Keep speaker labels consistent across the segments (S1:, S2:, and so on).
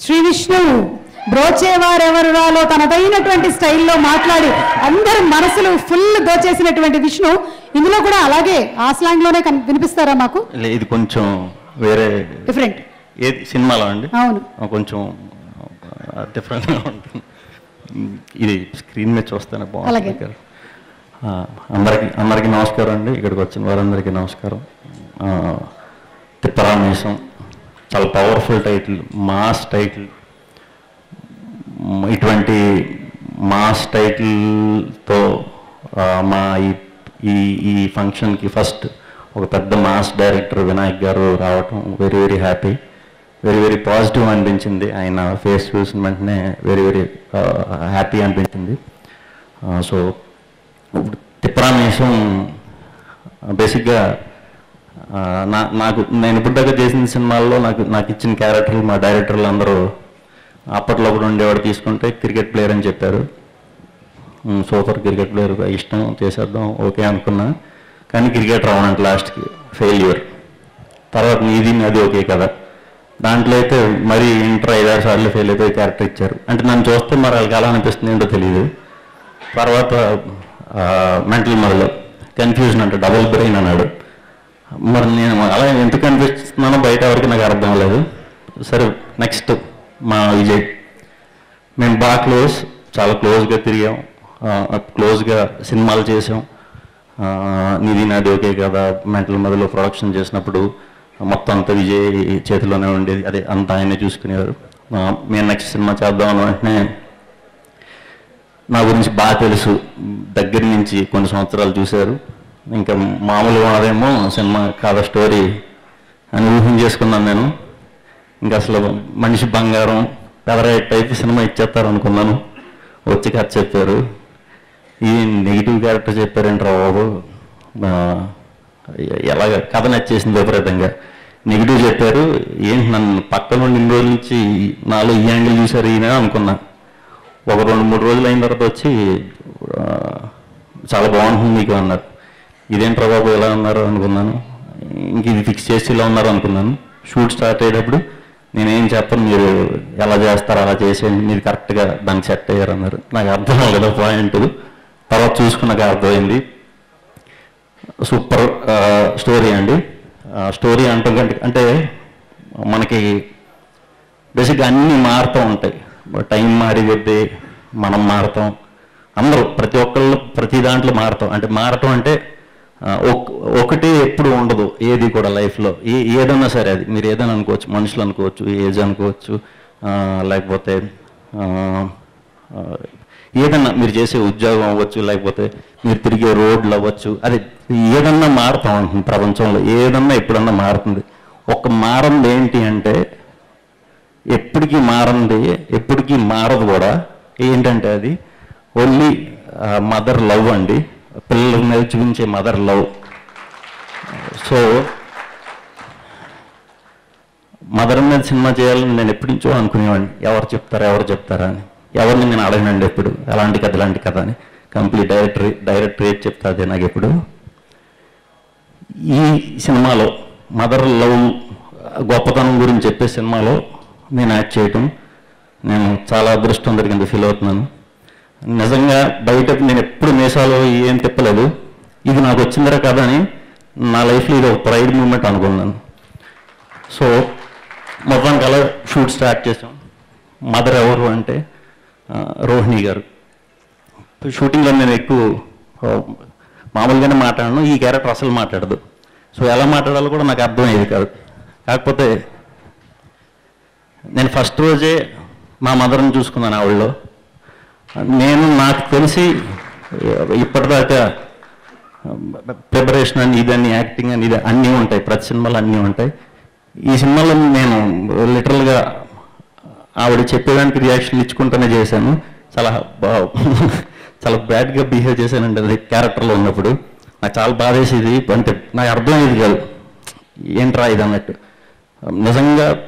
S1: శ్రీ విష్ణు బ్రోచేవారెవరురాలో తనదైనటువంటి స్టైల్లో మాట్లాడి అందరి మనసులు ఫుల్ దోచేసినటువంటి విష్ణు. ఇందులో కూడా అలాగే ఆ స్లాంగ్లోనే వినిపిస్తారా మాకు?
S2: ఇది కొంచెం వేరే
S1: డిఫరెంట్
S2: ఏది సినిమాలో అండి?
S1: అవును.
S2: కొంచెం డిఫరెంట్గా ఉంటుంది. ఇది స్క్రీన్ మీద చూస్తేనే. ఆ, అందరికీ అందరికీ నమస్కారం అండి. ఇక్కడికి వచ్చిన వారందరికీ నమస్కారం. తిప్పరామేశం. చాలా పవర్ఫుల్ టైటిల్ మాస్ టైటిల్ ఇటువంటి మాస్ టైటిల్తో మా ఈ ఈ ఈ ఫంక్షన్కి ఫస్ట్ ఒక పెద్ద మాస్ డైరెక్టర్ వినాయక్ గారు రావటం very very happy very very positive అనిపించింది. ఆయన ఫేస్ చూసిన వెంటనే వెరీ వెరీ హ్యాపీ అనిపించింది. సో ఇప్పుడు తిప్పరామేశం బేసిక్గా నా నాకు నేను ఇప్పుడు చేసిన సినిమాల్లో నాకు నాకు ఇచ్చిన క్యారెక్టర్లు మా డైరెక్టర్లు అందరూ అప్పట్లో కూడా ఉండేవాడు తీసుకుంటే క్రికెట్ ప్లేయర్ అని చెప్పారు. సూపర్ క్రికెట్ ప్లేయర్ ఇష్టం చేసేద్దాం ఓకే అనుకున్నా. కానీ క్రికెట్ రావడానికి లాస్ట్కి ఫెయిల్యూర్ తర్వాత నీది అది ఓకే కదా. దాంట్లో అయితే మరీ ఇంటర్ ఐదారు సార్లు ఫెయిల్ అయితే క్యారెక్టర్ ఇచ్చారు. అంటే నన్ను చూస్తే మరి వాళ్ళకి ఎలా అనిపిస్తుంది ఏంటో తెలియదు తర్వాత మెంటల్ మొదలు కన్ఫ్యూజన్ అంటే డబుల్ బ్రెయిన్ అన్నాడు. మరి నేను అలా ఎందుకు కనిపిస్తున్నానో బయట ఎవరికి నాకు అర్థం లేదు. సరే నెక్స్ట్ మా విజయ్. మేము బాగా క్లోజ్ చాలా క్లోజ్గా తిరిగాం. క్లోజ్గా సినిమాలు చేసాం నిధి నాది ఓకే కదా మెంటల్ మధ్యలో ప్రొడక్షన్ చేసినప్పుడు మొత్తం అంతా విజయ్ చేతిలోనే ఉండేది. అదే అంతా ఆయనే చూసుకునేవారు. మేము నెక్స్ట్ సినిమా చేద్దాం అని వెంటనే నా గురించి బాగా తెలుసు. దగ్గర నుంచి కొన్ని సంవత్సరాలు చూశారు. ఇంకా మామూలుగా ఉన్నదేమో సినిమా కథ స్టోరీ అని ఊహించేసుకున్నాను నేను. ఇంకా అసలు మనిషి బంగారం పెదరాయి టైప్ సినిమా ఇచ్చేస్తారు అనుకున్నాను వచ్చి కథ చెప్పారు. ఈ నెగిటివ్ క్యారెక్టర్ చెప్పారేంట్రా బాబు? ఎలాగ కథ నచ్చేసింది విపరీతంగా. నెగిటివ్ చెప్పారు. ఏంటి నన్ను పక్క నుండి ఇన్ని రోజుల నుంచి నాలో ఈ యాంగిల్ చూశారు ఈయన అనుకున్నా. ఒక రెండు మూడు రోజులు అయిన తర్వాత వచ్చి చాలా బాగుంటుంది మీకు అన్నారు. ఇదేంట్రా బాబు ఎలా ఉన్నారు అనుకున్నాను. ఇంక ఇది ఫిక్స్ చేసి ఇలా ఉన్నారు అనుకున్నాను. షూట్ స్టార్ట్ అయ్యేటప్పుడు నేనేం చెప్పను మీరు ఎలా చేస్తారు అలా చేసేయండి మీరు కరెక్ట్గా దానికి సెట్ అయ్యారు అన్నారు. నాకు అర్థం అవ్వలేదు పాయింట్ తర్వాత చూసుకున్నాక అర్థమైంది. సూపర్ స్టోరీ అండి. స్టోరీ అంటాం అంటే మనకి బేసిక్గా అన్నీ మారుతూ ఉంటాయి. టైం మారి కొద్దీ మనం మారుతాం. అందరూ ప్రతి ఒక్కళ్ళు ప్రతి దాంట్లో మారుతాం. అంటే మారటం అంటే ఒకటే ఎప్పుడు ఉండదు ఏది కూడా లైఫ్లో. ఏ ఏదన్నా సరే అది. మీరు ఏదైనా అనుకోవచ్చు మనుషులు అనుకోవచ్చు ఏజ్ అనుకోవచ్చు లేకపోతే ఏదన్నా మీరు చేసే ఉద్యోగం అవ్వచ్చు లేకపోతే మీరు తిరిగే రోడ్లు అవ్వచ్చు అది ఏదన్నా మారుతూ ఉంటుంది ప్రపంచంలో. ఏదన్నా ఎప్పుడన్నా మారుతుంది. ఒక మారంది ఏంటి అంటే ఎప్పటికీ మారంది ఎప్పటికీ మారదు కూడా. ఏంటంటే అది ఓన్లీ మదర్ లవ్ అండి. పిల్లల మీద చూపించే మదర్ లవ్. సో మదర్ మీద సినిమా చేయాలని నేను ఎప్పటి నుంచో అనుకునేవాడిని. ఎవరు చెప్తారా ఎవరు చెప్తారా అని. ఎవరిని నేను అడగనండి ఎప్పుడు. ఎలాంటి కథ ఎలాంటి కథ అని. కంప్లీట్ డైరెక్టర్ డైరెక్టర్ ఏది చెప్తా అదే నాకు ఎప్పుడు. ఈ సినిమాలో మదర్ లవ్ గొప్పతనం గురించి చెప్పే సినిమాలో నేను యాక్ట్ చేయటం నేను చాలా అదృష్టం జరిగింది ఫీల్ అవుతున్నాను. నిజంగా బయట నేను ఎప్పుడు మీసాలో ఏం తిప్పలేదు. ఇది నాకు వచ్చిందరా కదా అని నా లైఫ్లో ఇది ఒక ప్రైడ్ మూమెంట్ అనుకున్నాను. సో మొత్తానికి అలా షూట్ స్టార్ట్ చేసాం మదర్ ఎవరు అంటే రోహిణి గారు. షూటింగ్లో నేను ఎక్కువ మామూలుగానే మాట్లాడను ఈ క్యారెక్టర్ అసలు మాట్లాడదు. సో ఎలా మాట్లాడాలో కూడా నాకు అర్థమయ్యేది కాదు. కాకపోతే నేను ఫస్ట్ రోజే మా మదర్ని చూసుకున్నాను ఆవిడలో. నేను నాకు తెలిసి ఇప్పటిదాకా ప్రిపరేషన్ అని ఇదని యాక్టింగ్ అని ఇది అన్నీ ఉంటాయి. ప్రతి సినిమాలు అన్నీ ఉంటాయి. ఈ సినిమాలో నేను లిటరల్గా ఆవిడ చెప్పేదానికి రియాక్షన్ ఇచ్చుకుంటూనే చేశాను. చాలా బా- చాలా బ్యాడ్గా బిహేవ్ చేశానండి అది క్యారెక్టర్లో ఉన్నప్పుడు. నాకు చాలా బాధేసేది. అంటే నాకు అర్థమయ్యేది కాదు. ఏంట్రా ఇది అన్నట్టు నిజంగా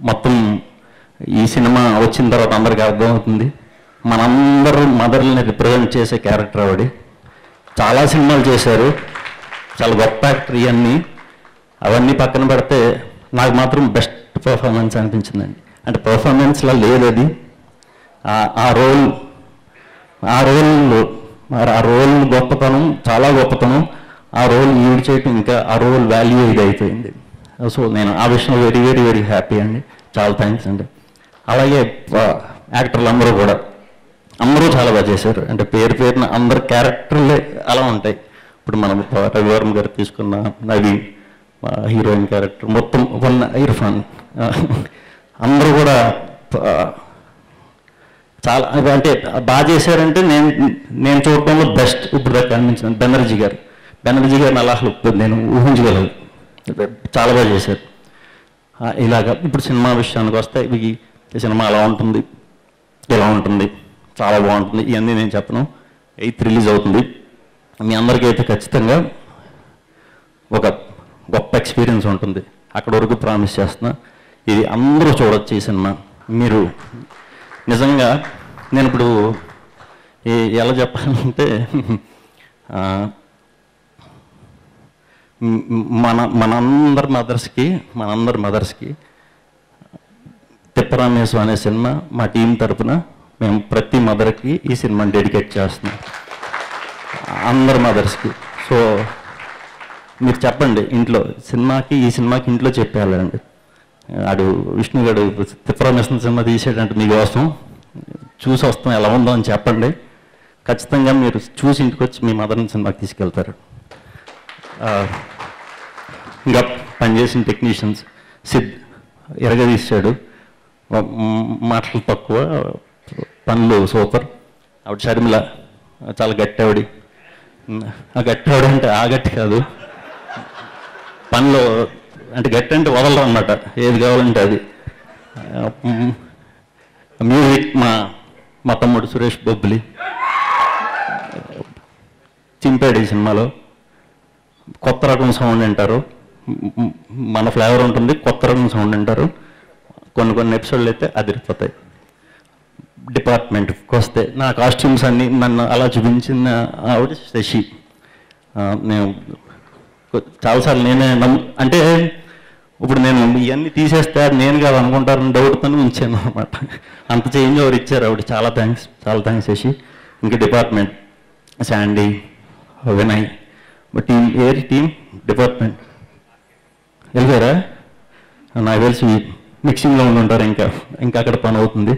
S2: మొత్తం ఈ సినిమా వచ్చిన తర్వాత అందరికీ అర్థమవుతుంది. మనందరూ మదర్ని రిప్రజెంట్ చేసే క్యారెక్టర్ ఆవిడ. చాలా సినిమాలు చేశారు. చాలా గొప్ప యాక్టర్ ఇవన్నీ అవన్నీ పక్కన పెడితే నాకు మాత్రం బెస్ట్ పర్ఫార్మెన్స్ అనిపించిందండి. అంటే పర్ఫార్మెన్స్లా లేదు అది ఆ- రోల్ ఆ రోల్ ఆ రోల్ గొప్పతనం చాలా గొప్పతనం. ఆ రోల్ యూడ్ చేయటం ఇంకా ఆ రోల్ వాల్యూ ఇది అయిపోయింది. సో నేను ఆ విషయంలో వెరీ వెరీ వెరీ హ్యాపీ అండి. చాలా థ్యాంక్స్ అండి. అలాగే యాక్టర్లు అందరూ కూడా. అందరూ చాలా బాగా చేశారు. అంటే పేరు పేరున అందరు క్యారెక్టర్లే అలా ఉంటాయి. ఇప్పుడు మనం ఆ, రవివర్మ గారు తీసుకున్న నవీన్ హీరోయిన్ క్యారెక్టర్ మొత్తం వన్ ఇర్ఫాన్ అందరూ కూడా చాలా అంటే బాగా చేశారంటే నేను నేను చూడటంలో బెస్ట్. ఇప్పుడు దాకా అనిపించింది బెనర్జీ గారు. బెనర్జీ గారిని అలా అసలు నేను ఊహించగలను. చాలా బాగా చేశారు. ఇలాగ ఇప్పుడు సినిమా విషయానికి వస్తే ఇవి ఈ సినిమా అలా ఉంటుంది? ఇలా ఉంటుంది? చాలా బాగుంటుంది. ఇవన్నీ నేను చెప్పను. ఎయిత్ రిలీజ్ అవుతుంది. మీ అందరికీ అయితే ఖచ్చితంగా ఒక గొప్ప ఎక్స్పీరియన్స్ ఉంటుంది. అక్కడ వరకు ప్రామిస్ చేస్తున్నా. ఇది అందరూ చూడొచ్చు ఈ సినిమా. మీరు నిజంగా నేను ఇప్పుడు ఎలా చెప్పాలంటే మన మనందరి మదర్స్కి మనందరి మదర్స్కి తిప్పరామేశం అనే సినిమా మా టీం తరపున మేము ప్రతి మదర్కి ఈ సినిమాని డెడికేట్ చేస్తున్నాం. అందరి మదర్స్కి. సో మీరు చెప్పండి ఇంట్లో సినిమాకి ఈ సినిమాకి ఇంట్లో చెప్పేయాలండి. అడు విష్ణుగాడు తిప్పరామేశ్వరం సినిమా తీసేటంటే మీకోసం చూసి వస్తాం ఎలా ఉందో అని చెప్పండి. ఖచ్చితంగా మీరు చూసి ఇంటికి వచ్చి మీ మదర్ని సినిమాకి తీసుకెళ్తారు. ఇంకా పనిచేసిన టెక్నీషియన్స్ సిద్ ఎరగదీశాడు. మాటలు తక్కువ పనులు సూపర్. ఆవిడ షర్మిల చాలా గట్టి ఆవిడ ఆ గట్టి ఆవిడ అంటే ఆ గట్టి కాదు. పనులు అంటే గట్టి అంటే వదలరు అన్నమాట. ఏది కావాలంటే అది. మ్యూజిక్ మా మా తమ్ముడు సురేష్ బొబ్బులి. చింపాడు ఈ సినిమాలో. కొత్త రకం సౌండ్ అంటారు మన ఫ్లేవర్ ఉంటుంది కొత్త రకం సౌండ్ అంటారు కొన్ని కొన్ని ఎపిసోడ్లు అయితే అదిరిపోతాయి. డిపార్ట్మెంట్కి వస్తే నా కాస్ట్యూమ్స్ అన్ని నన్ను అలా చూపించిన ఆవిడ శశి. నేను చాలాసార్లు నేనే నమ్ము అంటే ఇప్పుడు నేను ఇవన్నీ తీసేస్తే అది నేను కాదు అనుకుంటారని డౌట్తో ఉంచాను అనమాట అంత చేంజ్ ఎవరు ఇచ్చారు ఆవిడ? చాలా థ్యాంక్స్ చాలా థ్యాంక్స్ శశి. ఇంకా డిపార్ట్మెంట్ శాండీ వినయ్ టీం ఏ టీం డిపార్ట్మెంట్ వెళ్ళారా నాకు తెలిసి మిక్సింగ్లో ఉండి ఉంటారు ఇంకా ఇంకా అక్కడ పని అవుతుంది.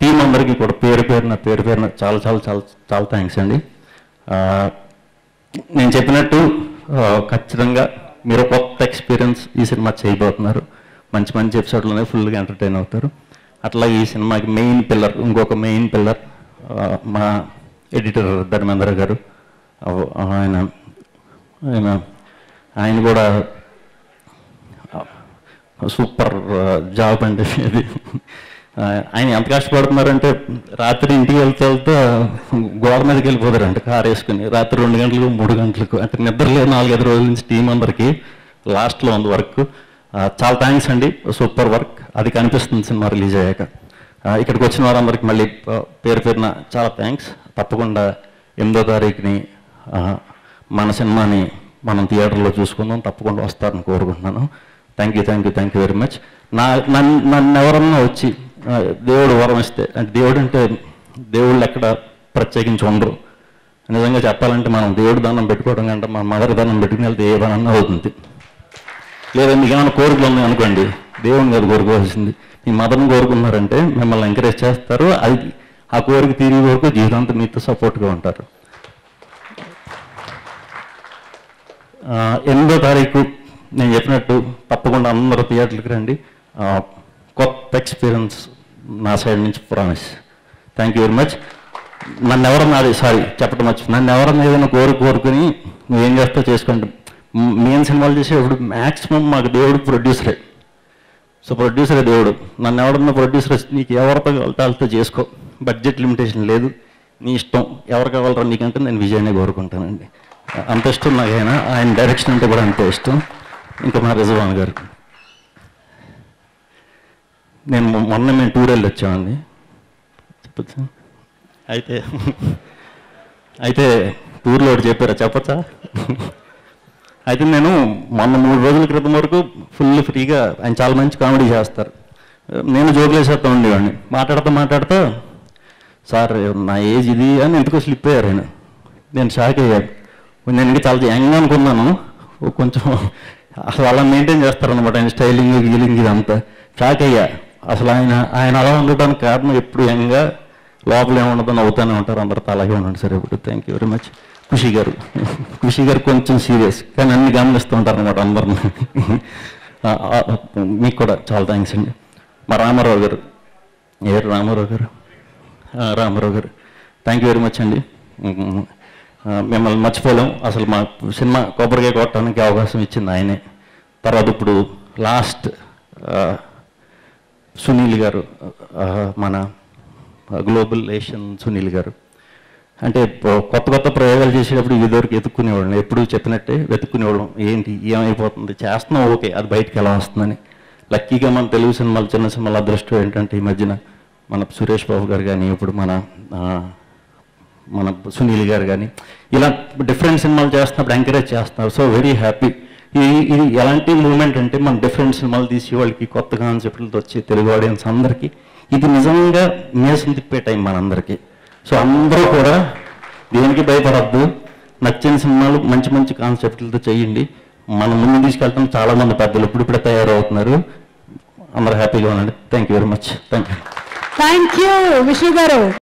S2: టీం అందరికీ కూడా పేరు పేరున పేరు పేరున చాలా చాలా చాలా చాలా థ్యాంక్స్ అండి. నేను చెప్పినట్టు ఖచ్చితంగా మీరు కొత్త ఎక్స్పీరియన్స్ ఈ సినిమా చేయబోతున్నారు. మంచి మంచి ఎపిసోడ్లోనే ఫుల్గా ఎంటర్టైన్ అవుతారు. అట్లా ఈ సినిమాకి మెయిన్ పిల్లర్ ఇంకొక మెయిన్ పిల్లర్ మా ఎడిటర్ ధర్మేంద్ర గారు. ఆయన ఆయన ఆయన కూడా సూపర్ జాబ్ అండి ఇది ఆయన ఎంత కష్టపడుతున్నారంటే రాత్రి ఇంటికి వెళ్తే వెళ్తే గోడ మీదకి వెళ్ళిపోతారంట కార్ వేసుకుని. రాత్రి రెండు గంటలకు మూడు గంటలకు. అంటే నిద్ర లేదు నాలుగైదు రోజుల నుంచి టీం అందరికి లాస్ట్లో ఉంది వర్క్. చాలా థ్యాంక్స్ అండి. Super work. అది కనిపిస్తుంది సినిమా రిలీజ్ అయ్యాక. ఇక్కడికి వచ్చిన వారందరికి మళ్ళీ పేరు పేరున చాలా థ్యాంక్స్ తప్పకుండా ఎనిమిదో తారీఖుని మన సినిమాని మనం థియేటర్లో చూసుకుందాం. తప్పకుండా వస్తారని కోరుకుంటున్నాను. Thank you thank you thank you very much నా నన్ను నన్ను ఎవరన్నా వచ్చి దేవుడు వరం ఇస్తే అంటే దేవుడు అంటే దేవుళ్ళు ఎక్కడ ప్రత్యేకించి ఉండరు. నిజంగా చెప్పాలంటే మనం దేవుడు దండం పెట్టుకోవడం కంటే మన మదర్ దండం పెట్టుకుని వెళ్తే ఏ పనన్నా అవుతుంది. లేదా మీకు ఏమైనా కోరికలు ఉన్నాయి అనుకోండి దేవుని గారు కోరుకోవాల్సింది. మీ మదర్ని కోరుకున్నారంటే మిమ్మల్ని ఎంకరేజ్ చేస్తారు అది ఆ కోరిక తీరే వరకు జీవితాంతం మీతో సపోర్ట్గా ఉంటారు. ఎనిమిదో తారీఖు నేను చెప్పినట్టు తప్పకుండా అందరూ థియేటర్కి రండి. కొత్త ఎక్స్పీరియన్స్ నా సైడ్ నుంచి promise. Thank you very much నన్ను ఎవరన్నా అది సారీ చెప్పడం మర్చి నన్ను ఎవరన్నా ఏదైనా కోరు కోరుకుని నువ్వేం చేస్తావు చేసుకోండి మేము సినిమాలు చేసేప్పుడు మ్యాక్సిమం మాకు దేవుడు ప్రొడ్యూసరే సో ప్రొడ్యూసరే దేవుడు. నన్ను ఎవడన్నా ప్రొడ్యూసర్ నీకు ఎవరితో కావాలంటే వాళ్ళతో చేసుకో. బడ్జెట్ లిమిటేషన్ లేదు. నీ ఇష్టం ఎవరు కావాలరా నీకంటే నేను విజయాన్ని కోరుకుంటానండి. అంత ఇష్టం నాకైనా. ఆయన ఆయన డైరెక్షన్ అంటే కూడా అంతే ఇష్టం. ఇంకా మా రిజవాన్ గారు నేను మొన్న మేము టూర్ వెళ్ళి వచ్చామండి. చెప్పచ్చా? అయితే అయితే టూర్లో ఒకటి చెప్పారా? చెప్పచ్చా? అయితే నేను మొన్న మూడు రోజుల క్రితం వరకు ఫుల్ ఫ్రీగా ఆయన చాలా మంచి కామెడీ చేస్తారు. నేను జోకులేసేస్తా ఉండేవాడిని. మాట్లాడుతూ మాట్లాడుతూ సార్ నా ఏజ్ ఇది అని ఎందుకో స్లిప్ అయ్యారు నేను షాక్ అయ్యాను. నేను ఇంకా చాలా యంగ్ అనుకున్నాను. కొంచెం అసలు అలా మెయింటైన్ చేస్తారనమాట ఆయన స్టైలింగ్ గీలింగ్ ఇదంతా. కాకయ్య అయ్యా. అసలు ఆయన ఆయన అలా ఉండడానికి కారణం ఎప్పుడు యంగ్గా లోపల ఏముండదో నవ్వుతూనే ఉంటారు అందరితో అలాగే ఉండండి సార్ ఇప్పుడు thank you very much Khushi garu. Khushi garu కొంచెం సీరియస్ కానీ అన్ని గమనిస్తూ ఉంటారు అనమాట అందరిని మీకు కూడా చాలా థ్యాంక్స్ అండి. మా రామారావు గారు. ఏ రామారావు గారు? రామారావు గారు. థ్యాంక్ యూ వెరీ మచ్ అండి. మిమ్మల్ని మర్చిపోలేం. అసలు మా సినిమా కొబ్బరికాయ కొట్టడానికి అవకాశం ఇచ్చింది ఆయనే. తర్వాత ఇప్పుడు లాస్ట్ సునీల్ గారు మన గ్లోబల్ ఏషియన్ సునీల్ గారు. అంటే కొత్త కొత్త ప్రయోగాలు చేసేటప్పుడు ఇదివరకు ఎత్తుక్కునేవాళ్ళం. ఎప్పుడు చెప్పినట్టే వెతుక్కునేవాళ్ళం. ఏంటి ఏమైపోతుంది? చేస్తున్నాం ఓకే అది బయటకు ఎలా వస్తుందని. లక్కీగా మన తెలుగు సినిమాలు చిన్న సినిమాల అదృష్టం ఏంటంటే ఈ మధ్యన మన సురేష్ బాబు గారు కానీ ఇప్పుడు మన మన సునీల్ గారు కానీ ఇలా డిఫరెంట్ సినిమాలు చేస్తున్నప్పుడు ఎంకరేజ్ చేస్తున్నారు. సో వెరీ హ్యాపీ ఇది ఇది ఎలాంటి మూమెంట్ అంటే మన డిఫరెంట్ సినిమాలు తీసి వాళ్ళకి కొత్త కాన్సెప్ట్లతో వచ్చి తెలుగు ఆడియన్స్ అందరికీ ఇది నిజంగా మేసం తిప్పే టైం మనందరికీ. సో అందరూ కూడా దేనికి భయపడద్దు. నచ్చిన సినిమాలు మంచి మంచి కాన్సెప్ట్లతో చేయండి. మన ముందు తీసుకెళ్తాం చాలామంది పెద్దలు ఇప్పుడు ఇప్పుడే తయారవుతున్నారు. అందరూ హ్యాపీగా ఉండండి. Thank you very much thank you
S1: thank you Vishnu garu.